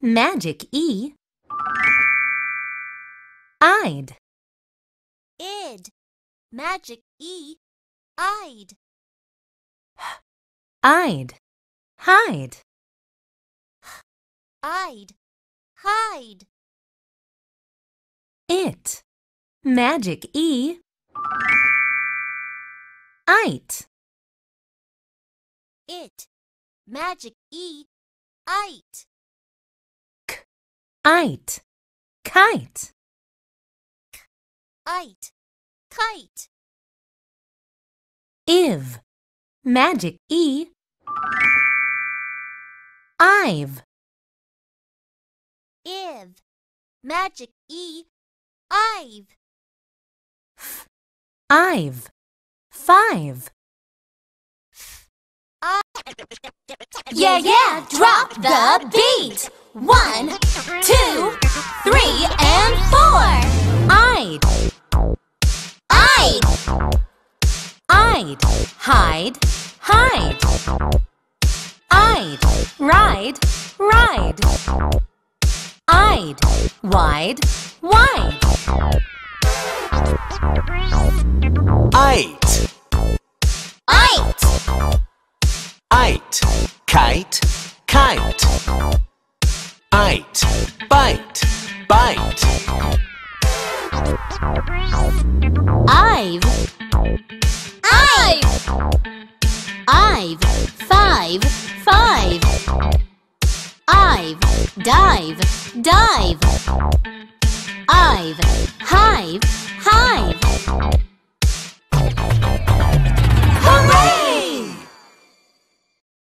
magic E. I'd, id, magic E, I'd, I'd, hide, I'd, hide, it, magic E. It, it, magic E, it, it, kite, K. it, kite, iv, magic E. I've, iv, magic E, I've, I've, five. Yeah, yeah, drop the beat. One, two, three, and four. I'd, I'd, I'd, hide, hide. I'd, ride, ride. I'd, wide, wide. I'd, kite, kite. Ite, bite, bite. I've, I've, I've, five, five. I've, dive, dive. I've, hive,